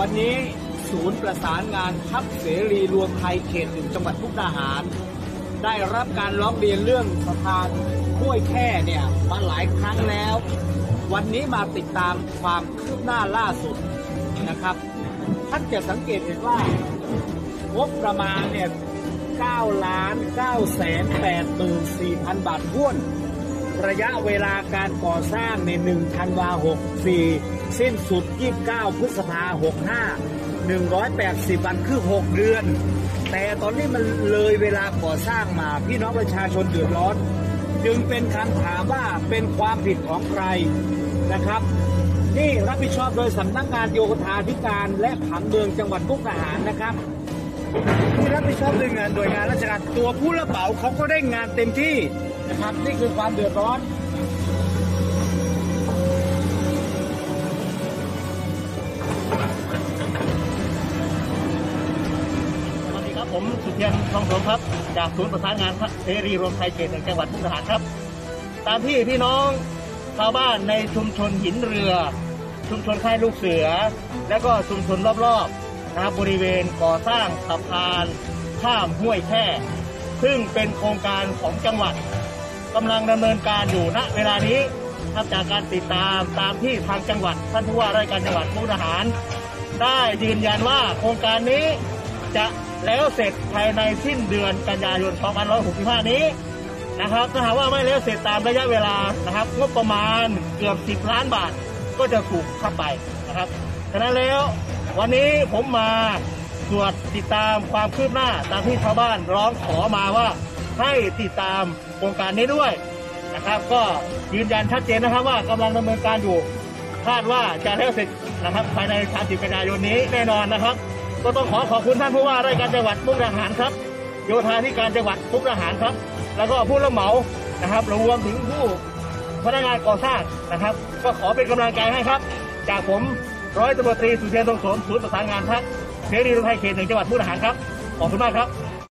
วันนี้ศูนย์ประสานงานพักเสรีรวมไทยเขตหนึ่งจังหวัดมุกดาหาร ได้รับการร้องเรียนเรื่องสะพานห้วยแค่เนี่ยมาหลายครั้งแล้ว วันนี้มาติดตามความคืบหน้าล่าสุดนะครับท่านจะสังเกตเห็นว่างบประมาณเนี่ย9ล้าน9แสน8หมื่น4พันบาทท้วน ระยะเวลาการก่อสร้างใน1ธันวา64 สิ้นสุด 29 พฤษภา65 180 วันคือ 6 เดือน แต่ตอนนี้มันเลยเวลาก่อสร้างมา พี่น้องประชาชนเดือดร้อน จึงเป็นคำถามว่าเป็นความผิดของใครนะครับ นี่รับผิดชอบโดยสำนักงานโยธาธิการและผังเมืองจังหวัดมุกดาหารนะครับที่รับผิดชอบโดยงานโดยงานราชการตัวผู้รับเหมาเขาก็ได้งานเต็มที่ นะครับ นี่คือความเดือดร้อนสวัสดีครับผมสุเทียนทองสมครับ จากศูนย์ประสานงานพรรคเสรีรวมไทยเขตจังหวัดมุกดาหารครับ ตามที่พี่น้องชาวบ้านในชุมชนหินเรือ ชุมชนค่ายลูกเสือ และก็ชุมชนรอบๆนะครับบริเวณก่อสร้างสะพาน ข้ามห้วยแค่ ซึ่งเป็นโครงการของจังหวัด กำลังดำเนินการอยู่ณเวลานี้ครับจากการติดตามตามที่ทางจังหวัดท่านผู้ว่าราชการจังหวัดมุกดาหาร ได้ยืนยันว่าโครงการนี้จะแล้วเสร็จภายในสิ้นเดือนกันยายน 2565 นี้นะครับถ้าหากว่าไม่แล้วเสร็จตามระยะเวลานะครับงบประมาณเกือบ 10 ล้านบาทก็จะถูกเข้าไปนะครับฉะนั้นแล้ววันนี้ผมมาตรวจติดตามความคืบหน้าตามที่ชาวบ้านร้องขอมาว่า ให้ติดตามโครงการนี้ด้วยนะครับ ก็ยืนยันชัดเจนนะครับว่ากำลังดำเนินการอยู่คาดว่าจะแล้วเสร็จนะครับภายใน 30 กันยายนนี้แน่นอนนะครับ ก็ต้องขอขอบคุณท่านผู้ว่าราชการจังหวัดมุกดาหารครับ โยธาธิการจังหวัดมุกดาหารครับ แล้วก็ผู้รับเหมานะครับรวมถึงผู้พนักงานก่อสร้างนะครับ ก็ขอเป็นกำลังใจให้ครับ จากผมร้อยตำรวจตรีสุเทนทองสมศูนย์ประสานงานพักเสรีรวมไทยเขตหนึ่งจังหวัดมุกดาหารครับขอบคุณมากครับ